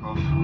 takeoff.